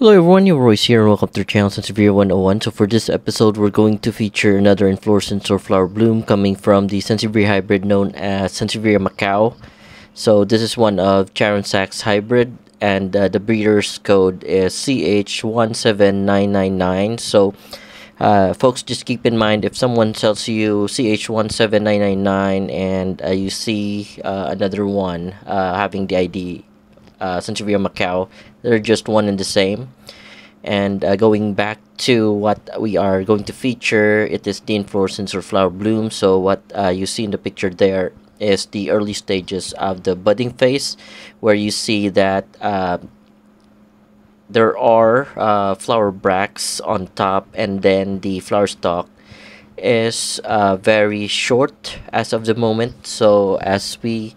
Hello everyone, your Royce here and welcome to the channel Sansevieria 101. So for this episode, we're going to feature another inflorescence or flower bloom coming from the Sansevieria hybrid known as Sansevieria Macow. So this is one of Charon Sachs hybrid and uh, the breeder's code is CH17999. So uh, folks, just keep in mind if someone tells you CH17999 and uh, you see uh, another one uh, having the ID uh, Macow. They're just one and the same. And uh, going back to what we are going to feature, it is the inflorescence or flower bloom. So what uh, you see in the picture there is the early stages of the budding phase, where you see that uh, there are uh, flower bracts on top, and then the flower stalk is uh, very short as of the moment. So as we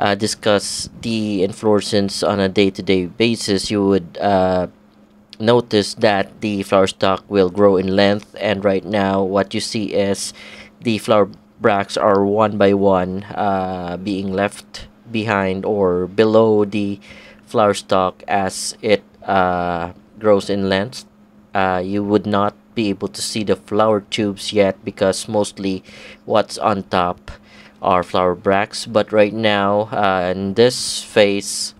uh, discuss the inflorescence on a day-to-day basis, you would uh, notice that the flower stalk will grow in length. And right now, what you see is the flower bracts are one by one uh, being left behind or below the flower stalk as it uh, grows in length. Uh, you would not be able to see the flower tubes yet because mostly what's on top are flower bracts but right now uh, in this phase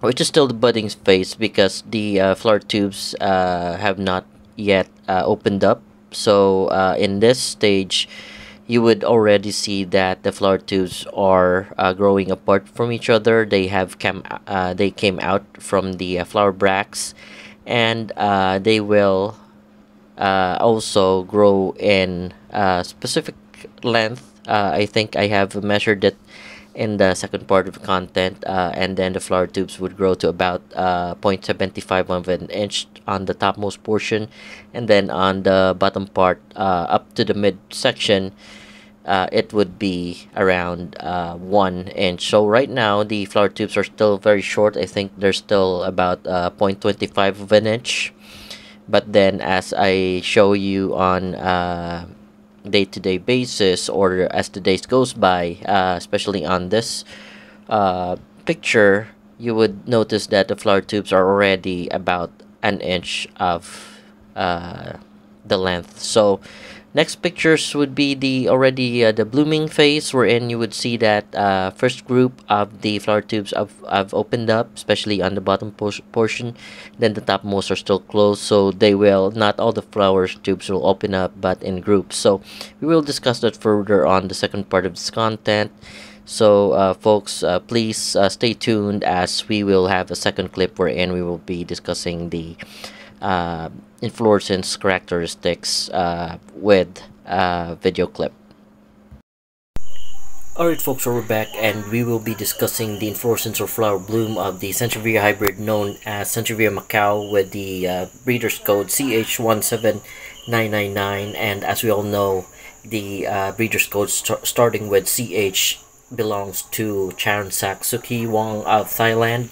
which is still the budding phase because the uh, flower tubes uh, have not yet uh, opened up. So uh, in this stage you would already see that the flower tubes are uh, growing apart from each other. They have come they came out from the flower bracts and they will also grow in a specific length uh, I think I have measured it in the second part of the content uh, and then the flower tubes would grow to about uh, 0.75 of an inch on the topmost portion and then on the bottom part uh, up to the mid section uh, it would be around uh, one inch. So right now the flower tubes are still very short. I think they're still about uh, 0.25 of an inch. But then as I show you on uh, day-to-day basis or as the days goes by uh, especially on this uh, picture you would notice that the flower tubes are already about an inch of uh, the length. So Next pictures would be the already uh, the blooming phase wherein you would see that uh, first group of the flower tubes have, have opened up, especially on the bottom portion. Then the topmost are still closed, so they will, not all the flower tubes will open up, but in groups. So we will discuss that further on the second part of this content. So uh, folks, uh, please uh, stay tuned as we will have a second clip wherein we will be discussing the uh, inflorescence characteristics uh, with a video clip. Alright folks, so we're back and we will be discussing the inflorescence or flower bloom of the Sansevieria hybrid known as Sansevieria Macow with the uh, breeder's code CH17999 and as we all know the uh, breeder's code st starting with CH belongs to Charon Sachs Suki Wong of Thailand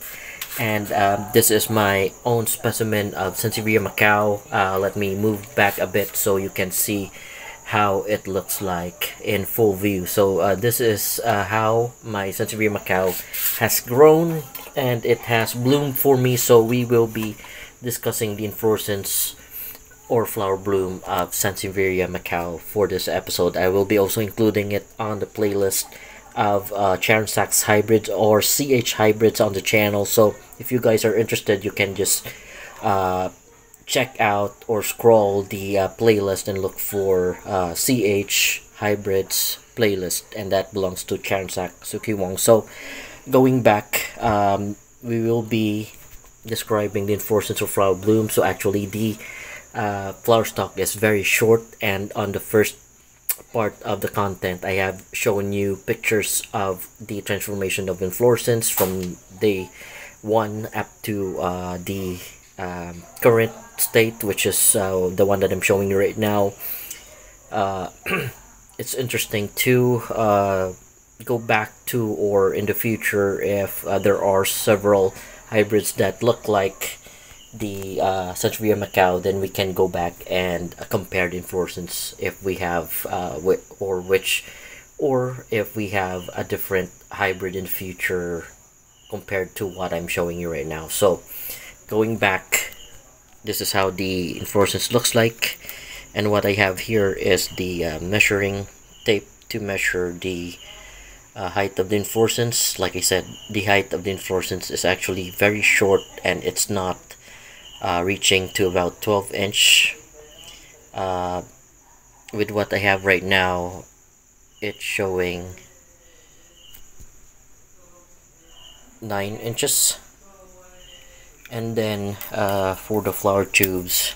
and um, this is my own specimen of Sansevieria Macow. Uh, let me move back a bit so you can see how it looks like in full view. So uh, this is uh, how my Sansevieria Macow has grown and it has bloomed for me. So we will be discussing the inflorescence or flower bloom of Sansevieria Macow for this episode. I will be also including it on the playlist of uh, Charon hybrids or CH hybrids on the channel. So if you guys are interested, you can just uh, check out or scroll the uh, playlist and look for uh, CH hybrids playlist, and that belongs to Charon Sachs Suki Wong. So going back, um, we will be describing the inflorescence of flower bloom. So actually, the uh, flower stalk is very short, and on the first part of the content I have shown you pictures of the transformation of inflorescence from day 1 up to uh, the um, current state which is uh, the one that I'm showing you right now. Uh, it's interesting to uh, go back to or in the future if uh, there are several hybrids that look like the uh, Sansevieria Macow, then we can go back and uh, compare the inflorescence if we have uh, or which or if we have a different hybrid in future compared to what I'm showing you right now. So going back this is how the inflorescence looks like and what I have here is the uh, measuring tape to measure the uh, height of the inflorescence like I said the height of the inflorescence is actually very short and it's not uh, reaching to about 12 inch. Uh, with what I have right now it's showing 9 inches. And then uh, for the flower tubes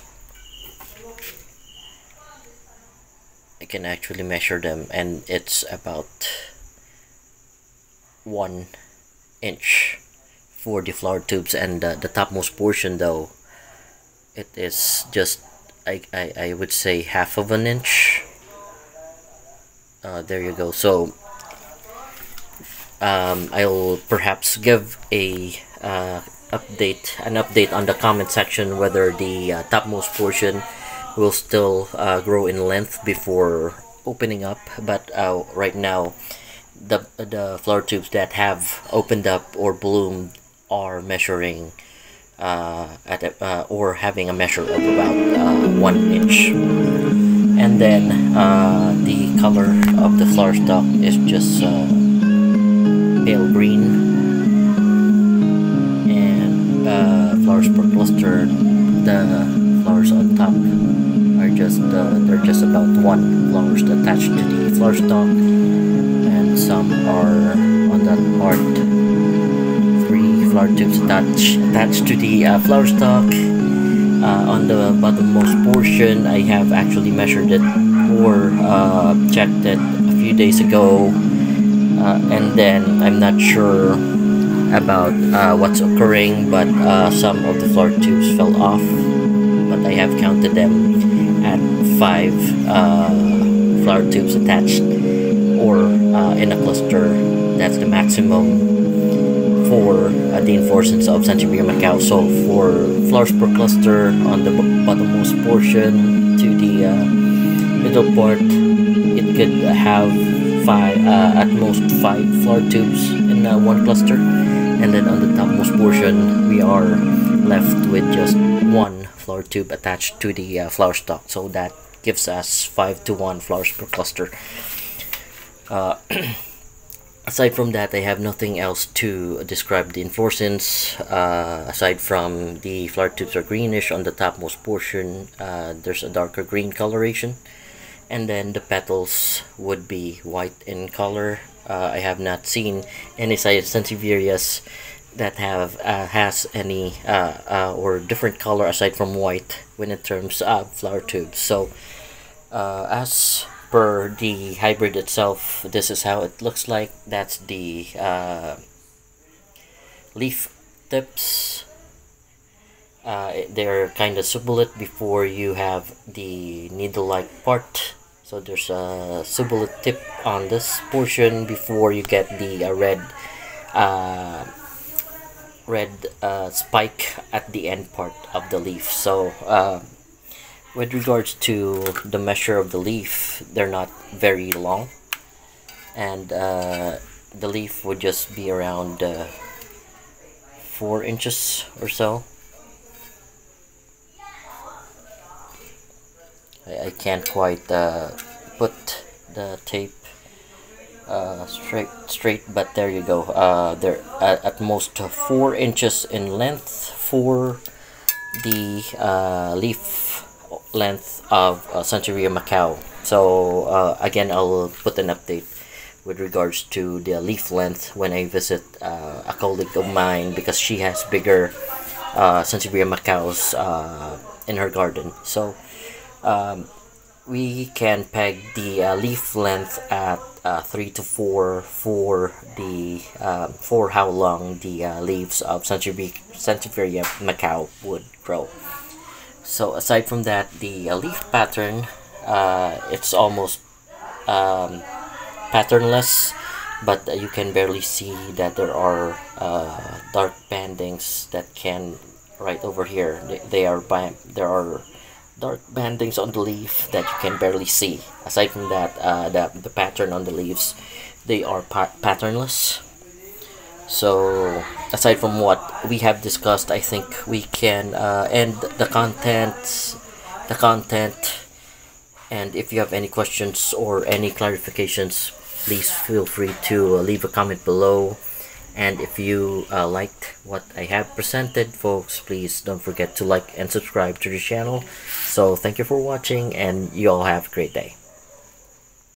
I can actually measure them and it's about one inch for the flower tubes and uh, the topmost portion though it is just I, I, I would say half of an inch. Uh, there you go. So um, I'll perhaps give a uh, update an update on the comment section whether the uh, topmost portion will still uh, grow in length before opening up. But uh, right now the the flower tubes that have opened up or bloomed are measuring a, uh, or having a measure of about uh, one inch. And then uh, the color of the flower stalk is just uh, pale green. And uh, flowers per cluster the flowers on top are just they're just about one flowers attached to the flower stalk. And some are on that part flower tubes attached, attached to the uh, flower stalk. Uh, on the bottommost portion, I have actually measured it or uh, checked it a few days ago. Uh, and then I'm not sure about uh, what's occurring, but uh, some of the flower tubes fell off. But I have counted them at five flower tubes attached or in a cluster. That's the maximum for uh, the inflorescence of Sansevieria Macow. So for flowers per cluster on the bottommost portion to the uh, middle part, it could have five, uh, at most five flower tubes in uh, one cluster. And then on the topmost portion, we are left with just one flower tube attached to the uh, flower stalk. So that gives us 5 to 1 flowers per cluster. Uh, aside from that I have nothing else to describe the inflorescence uh, aside from the flower tubes are greenish on the topmost portion uh, there's a darker green coloration. And then the petals would be white in color. Uh, I have not seen any Sansevierias that have uh, has any uh, uh, or different color aside from white when it terms of flower tubes. So as per the hybrid itself this is how it looks like. That's the uh, leaf tips. Uh, they're kind of subulate before you have the needle-like part. So there's a subulate tip on this portion before you get the uh, red uh, red uh, spike at the end part of the leaf. So uh, with regards to the measure of the leaf they're not very long. And uh, the leaf would just be around uh, four inches or so. I, I can't quite uh, put the tape uh, straight straight but there you go. Uh, they're at, most four inches in length for the uh, leaf length of uh, Sansevieria Macow. So uh, again, I'll put an update with regards to the leaf length when I visit uh, a colleague of mine because she has bigger uh, Macows uh, in her garden. So um, we can peg the uh, leaf length at uh, 3 to 4 for the uh, for how long the uh, leaves of Sansevieria Macow would grow so aside from that the uh, leaf pattern uh, it's almost um, patternless but you can barely see that there are uh, dark bandings that can right over here. They, they are there are dark bandings on the leaf that you can barely see. Aside from that uh, the, the pattern on the leaves they are pa patternless so aside from what we have discussed i think we can uh, end the content the content. And if you have any questions or any clarifications please feel free to leave a comment below. And if you uh, liked what I have presented folks please don't forget to like and subscribe to the channel. So thank you for watching and you all have a great day